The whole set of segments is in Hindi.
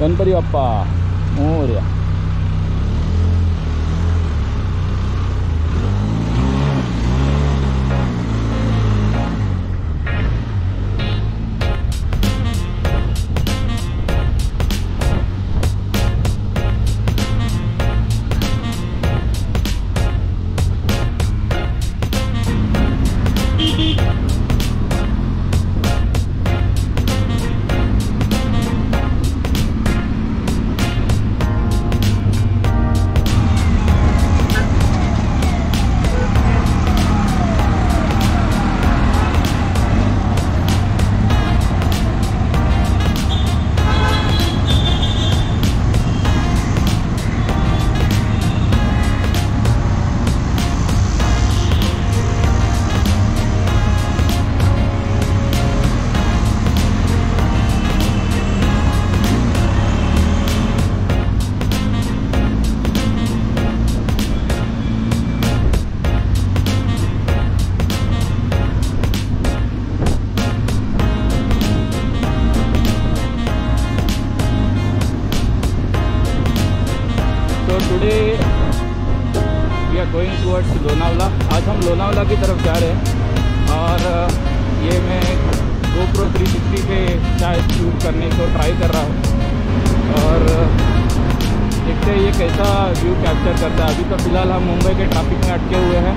Ganpati Bappa Morya today we are going towards Lonavala आज हम लोनावला की तरफ़ जा रहे हैं और ये मैं GoPro 360 पे शायद शूट करने को ट्राई कर रहा हूँ। और देखते हैं ये कैसा व्यू कैप्चर करता है। अभी तो फ़िलहाल हम मुंबई के ट्रैफ़िक में अटके हुए हैं।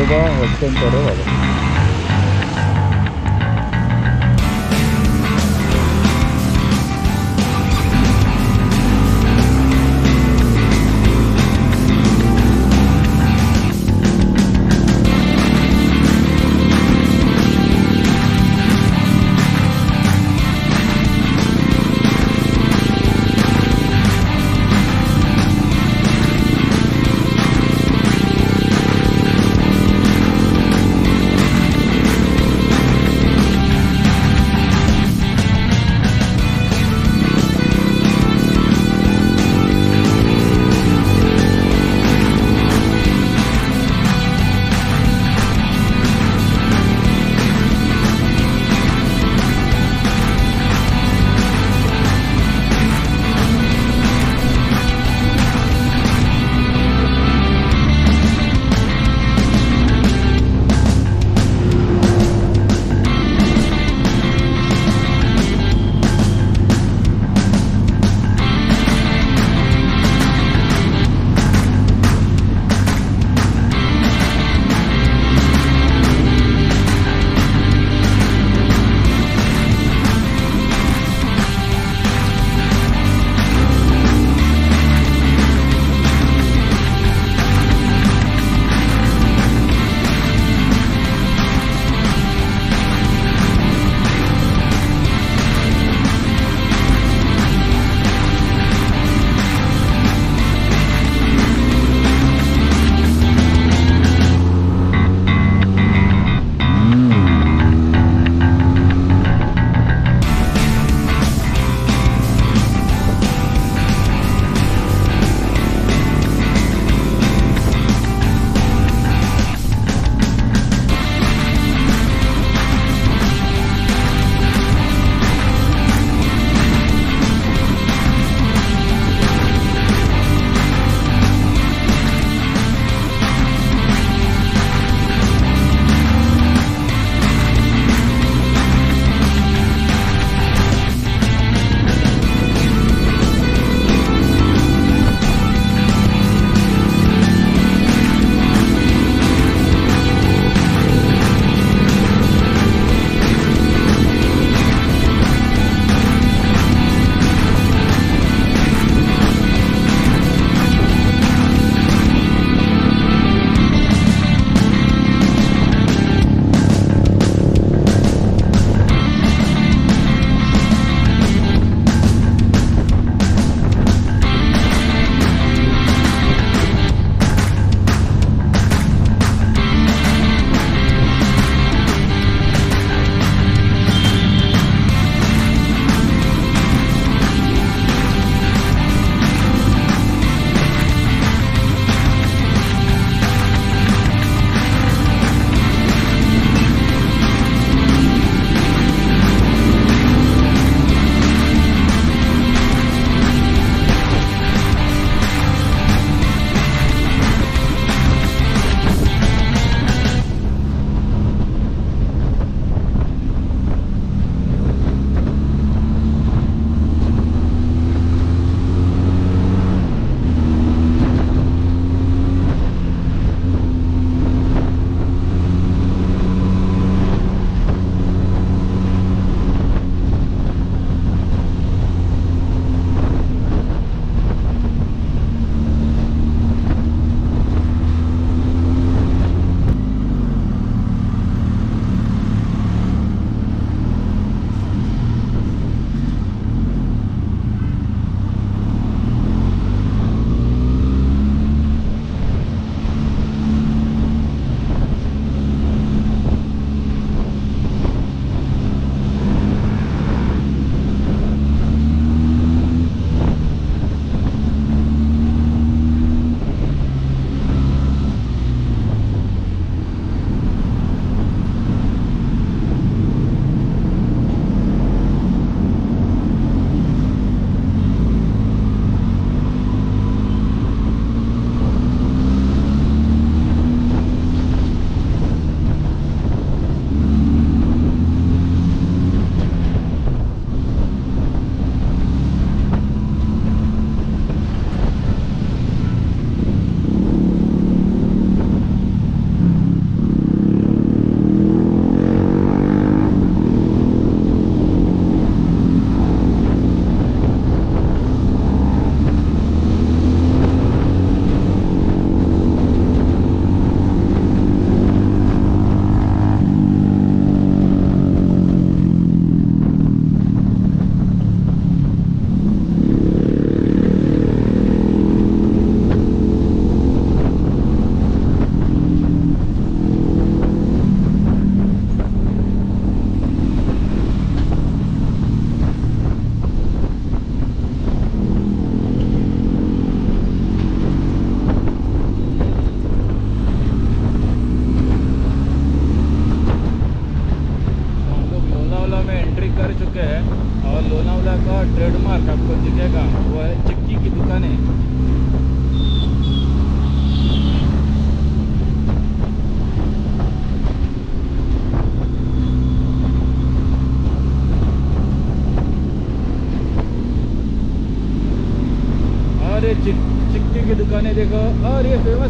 ताडोबा हेल्थ सेंटर आहे बाबा और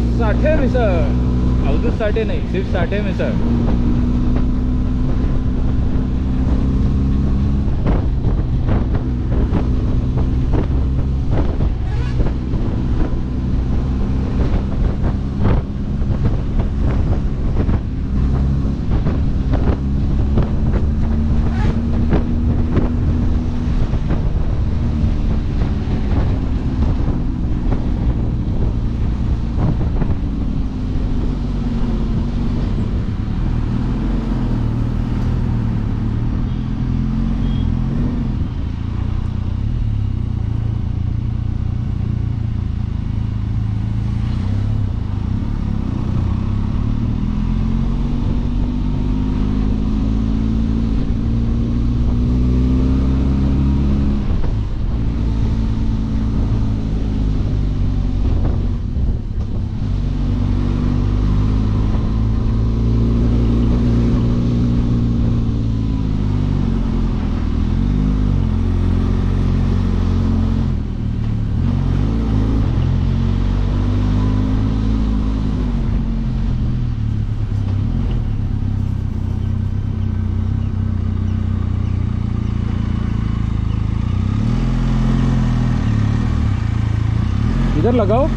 और ये फेमस साठे मिसळ अवधूत साठे नहीं सिर्फ साठे मिसळ इधर लगाओ